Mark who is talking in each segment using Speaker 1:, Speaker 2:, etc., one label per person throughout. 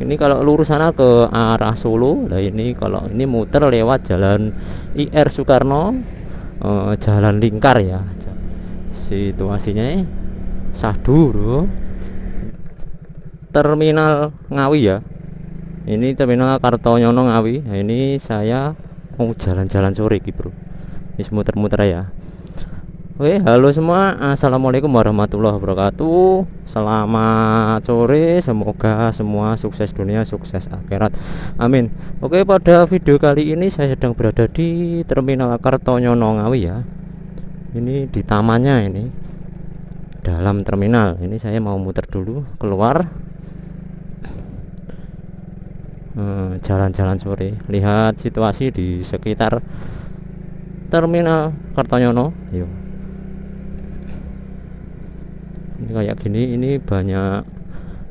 Speaker 1: ini kalau lurus sana ke arah Solo. Nah ini kalau ini muter lewat jalan IR Soekarno eh, jalan lingkar ya. Situasinya sahdu bro. Terminal Ngawi ya. Ini terminal Kartonyono Ngawi. Nah, ini saya mau jalan-jalan sore gitu bro. Ini muter-muter ya Oke, halo semua. Assalamualaikum warahmatullahi wabarakatuh. Selamat sore. Semoga semua sukses dunia, sukses akhirat. Amin. Oke, pada video kali ini saya sedang berada di Terminal Kartonyono Ngawi ya. Ini di tamannya ini. Dalam terminal. Ini saya mau muter dulu keluar. Eh, Jalan-jalan sore. Lihat situasi di sekitar Terminal Kartonyono. Yuk ini kayak gini ini banyak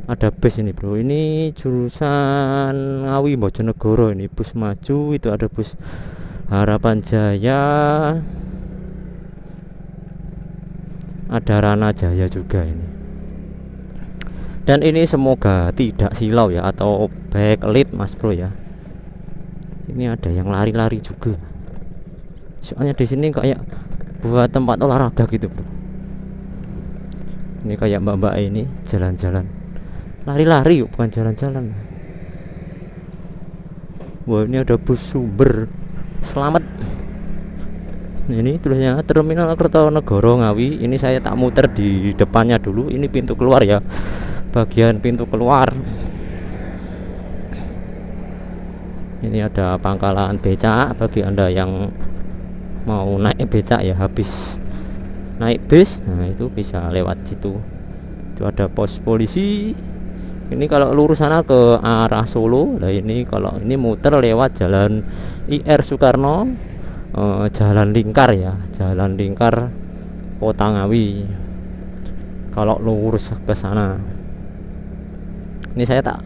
Speaker 1: ada bus ini bro. Ini jurusan Ngawi Bojonegoro ini. Bus maju itu ada bus Harapan Jaya. Ada Rana Jaya juga ini. Dan ini semoga tidak silau ya atau backlit mas bro ya. Ini ada yang lari-lari juga. Soalnya di sini kayak buat tempat olahraga gitu bro ini kayak mbak-mbak ini jalan-jalan. Lari-lari yuk bukan jalan-jalan. Wah ini ada bus sumber. Selamat. Ini tulisnya terminal Kertonegoro Ngawi. Ini saya tak muter di depannya dulu. Ini pintu keluar ya. Bagian pintu keluar. Ini ada pangkalan becak. Bagi anda yang mau naik becak ya habis naik bis nah itu bisa lewat situ. Itu ada pos polisi. Ini kalau lurus sana ke arah Solo nah ini kalau ini muter lewat jalan IR Soekarno eh, jalan lingkar ya jalan lingkar Kota Ngawi kalau lurus ke sana. Ini saya tak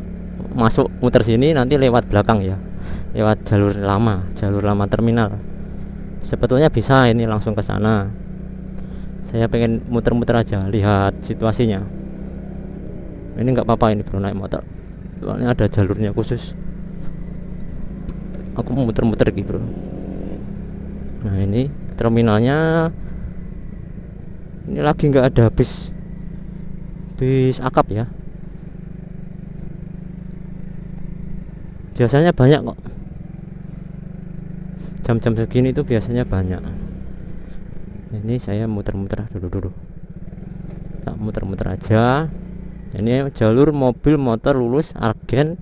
Speaker 1: masuk muter sini nanti lewat belakang ya lewat jalur lama jalur lama terminal. Sebetulnya bisa ini langsung ke sana saya pengen muter-muter aja lihat situasinya. Ini nggak apa-apa ini bro naik motor. Soalnya ada jalurnya khusus. Aku mau muter-muter gitu bro. Nah ini terminalnya. Ini lagi nggak ada bis. Bis akap ya. Biasanya banyak kok. Jam-jam segini itu biasanya banyak ini saya muter-muter dulu dulu tak muter-muter aja. Ini jalur mobil motor lulus agen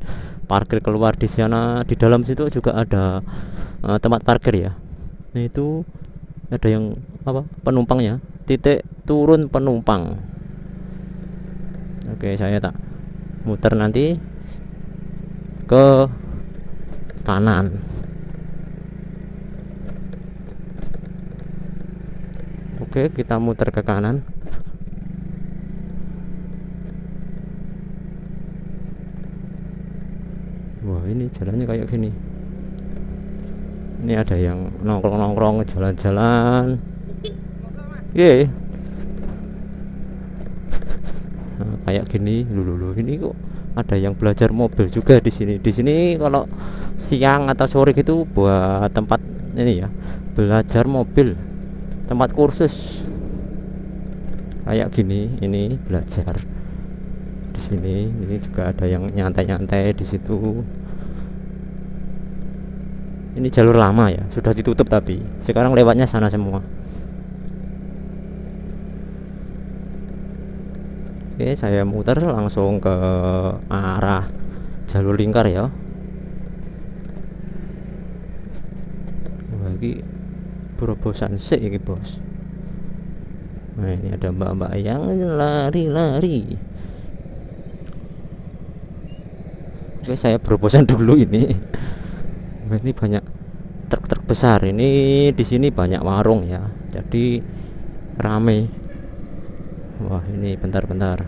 Speaker 1: parkir keluar di sana. Di dalam situ juga ada uh, tempat parkir ya. Nah itu ada yang apa penumpangnya. Titik turun penumpang. Oke saya tak muter nanti ke kanan Oke kita muter ke kanan. Wah ini jalannya kayak gini. Ini ada yang nongkrong-nongkrong jalan-jalan. Iya nah, Kayak gini. Lulu ini kok ada yang belajar mobil juga di sini. Di sini kalau siang atau sore gitu buat tempat ini ya belajar mobil tempat kursus. Kayak gini ini belajar di sini. Ini juga ada yang nyantai-nyantai di situ. Ini jalur lama ya sudah ditutup tapi. Sekarang lewatnya sana semua. Oke saya muter langsung ke arah jalur lingkar ya. Lagi berobosan sih ini bos. Nah ini ada mbak-mbak yang lari-lari. Oke saya berobosan dulu ini. Ini banyak truk-truk besar. Ini di sini banyak warung ya. Jadi rame. Wah ini bentar-bentar.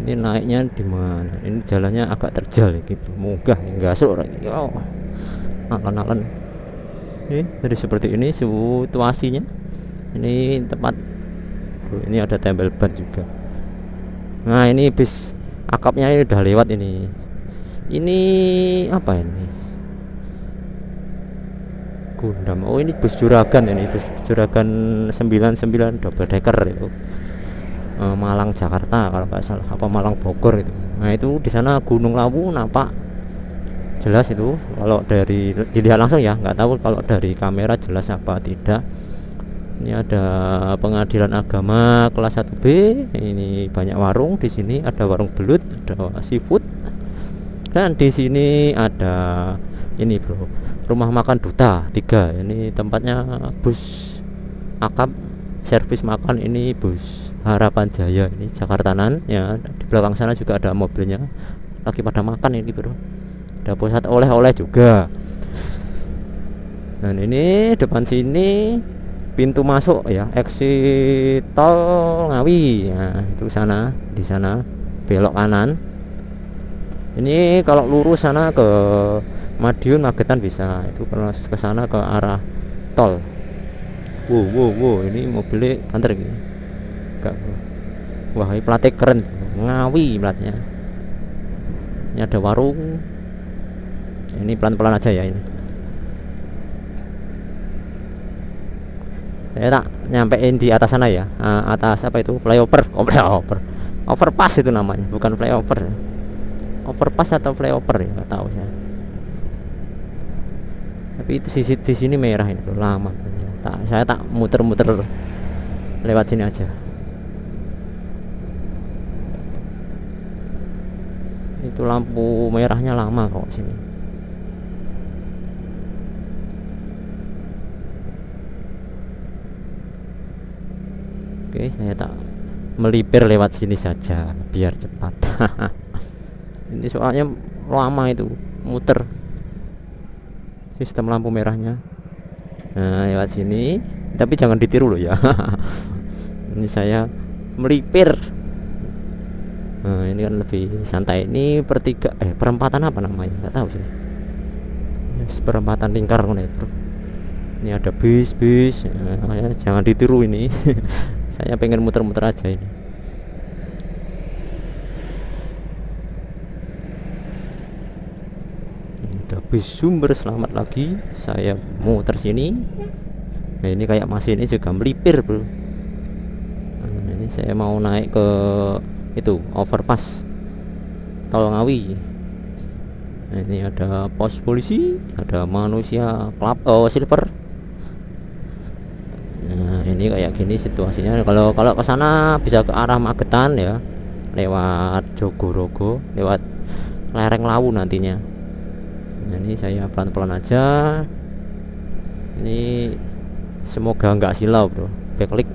Speaker 1: Ini naiknya di mana? Ini jalannya agak terjal gitu munggah enggak sore oh alon-alon ini jadi seperti ini situasinya. Ini tempat ini ada tempel ban juga. Nah ini bis akapnya ini udah lewat ini. Ini apa ini? Gundam. Oh ini bus juragan ini bus juragan 99 double decker itu. Uh, Malang Jakarta kalau nggak salah. Apa Malang Bogor itu. Nah itu di sana Gunung Lawu nampak jelas itu kalau dari dilihat langsung ya nggak tahu kalau dari kamera jelas apa tidak. Ini ada pengadilan agama kelas 1B ini banyak warung di sini ada warung belut ada seafood. Dan di sini ada ini bro rumah makan duta tiga. Ini tempatnya bus akap servis makan ini bus harapan jaya ini Jakartanan. Ya di belakang sana juga ada mobilnya. Lagi pada makan ini bro ada pusat oleh-oleh juga. Dan ini depan sini pintu masuk ya exit tol Ngawi. Ya itu sana di sana belok kanan. Ini kalau lurus sana ke Madiun Magetan bisa. Itu kalau ke sana ke arah tol. Wow wow wow ini mobilnya antar gitu Enggak, wah ini platnya keren. Ngawi platnya ini ada warung ini pelan-pelan aja ya ini. Saya tak nyampein di atas sana ya. Uh, atas apa itu? Flyover. Oh flyover. Overpass itu namanya bukan flyover. Overpass atau flyover ya nggak tahu saya. Tapi itu sisi di sini merah ini lama. Tak saya tak muter-muter lewat sini aja. Itu lampu merahnya lama kok sini Oke saya tak melipir lewat sini saja biar cepat. Ini soalnya lama itu muter sistem lampu merahnya. Nah lewat sini tapi jangan ditiru loh ya. Ini saya melipir. Nah ini kan lebih santai. Ini pertiga eh perempatan apa namanya? Nggak tahu sih. Yes, perempatan lingkar ini ada bis bis. Nah, ya, jangan ditiru ini saya pengen muter-muter aja ini. Udah bis sumber selamat lagi saya muter sini. Nah ini kayak masih ini juga melipir bro. Nah, ini saya mau naik ke itu overpass. Tol Ngawi nah, ini ada pos polisi ada manusia klub oh silver ini kayak gini situasinya. Kalau kalau ke sana bisa ke arah Magetan ya lewat Jogorogo lewat lereng Lawu nantinya. Nah, ini saya pelan-pelan aja. Ini semoga nggak silau bro. Backlick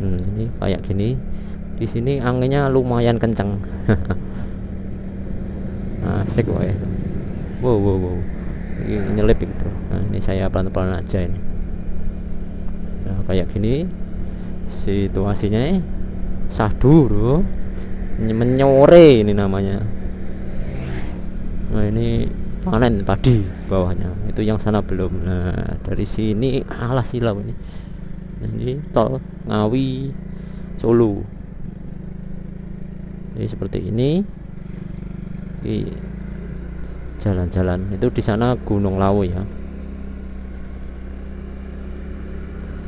Speaker 1: hmm, ini kayak gini. Di sini anginnya lumayan kenceng. Asik woy wow wow wow. Ini nyelip gitu nah, ini saya pelan-pelan aja ini. nah, kayak gini situasinya sahdu bro. Menyore ini namanya. Nah ini panen padi bawahnya. Itu yang sana belum. Nah dari sini alas silau ini. Ini tol Ngawi Solo. Jadi seperti ini. Jalan-jalan. Itu di sana Gunung Lawu ya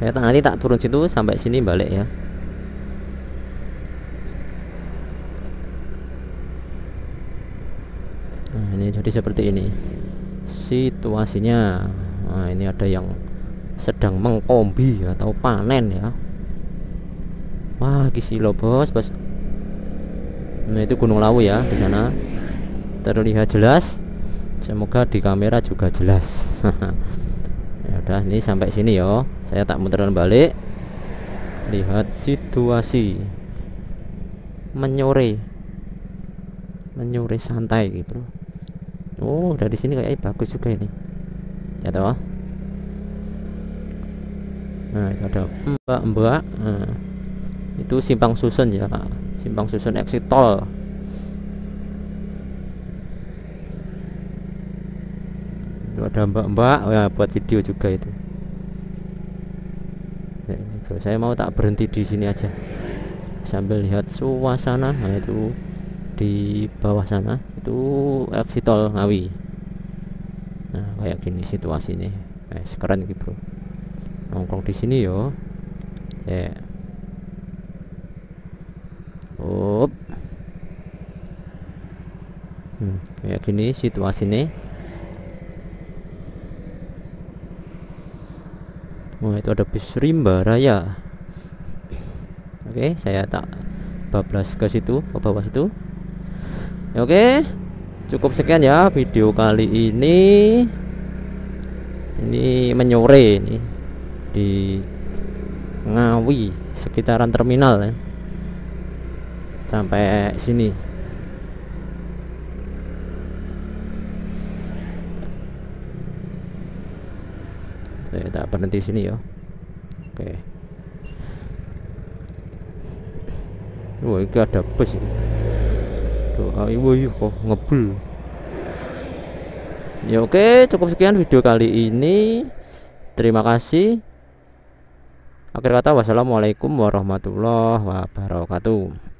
Speaker 1: saya nanti tak turun situ sampai sini balik ya. Nah ini jadi seperti ini. Situasinya nah ini ada yang sedang mengkombi atau panen ya. Wah kisi lo bos bos. Nah itu gunung lawu ya di sana. Terlihat jelas. Semoga di kamera juga jelas udah ini sampai sini yo. Saya tak muteran balik. Lihat situasi. Menyore. Menyore santai gitu oh dari sini kayak bagus juga ini. Ya toh. Nah itu ada mbak mbak nah, itu simpang susun ya simpang susun exit tol itu ada mbak-mbak ya buat video juga itu. Saya mau tak berhenti di sini aja. Sambil lihat suasana nah itu di bawah sana itu eksitol Ngawi. Nah kayak gini situasinya. Eh, keren gitu bro nongkrong di sini yo. Ya. Yeah. Hmm, kayak gini situasinya itu ada bis rimba raya. Oke saya tak bablas ke situ ke bawah situ. Oke cukup sekian ya video kali ini. Ini menyore ini di Ngawi sekitaran terminal ya. Sampai sini. Saya tak berhenti sini ya oke. Wah ini ada bus doa ibu kok ngebul ya oke cukup sekian video kali ini. Terima kasih. Akhir kata wassalamualaikum warahmatullahi wabarakatuh